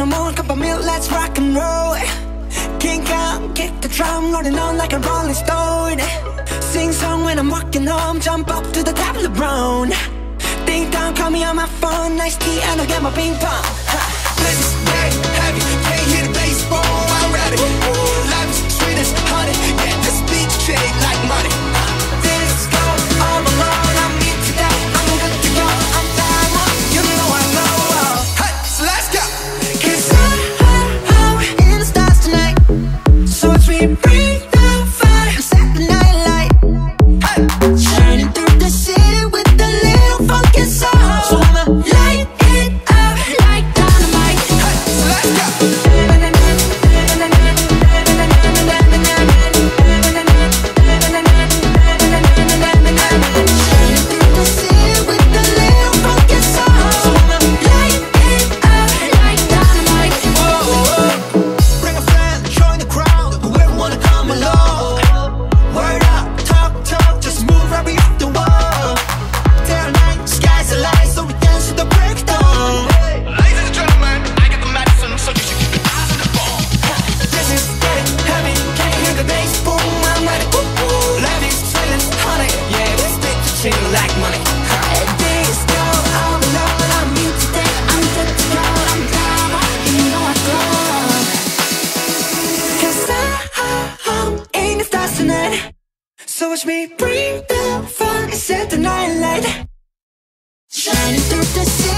the moon, cup of milk, let's rock and roll. King Kong, kick the drum, rolling on like a rolling stone. Sing song when I'm walking home, jump up to the top of the brown Ding dong, call me on my phone, nice tea and I'll get my ping pong. Ha, This day free. So watch me. Bring the fun set the night light. Shining through the sea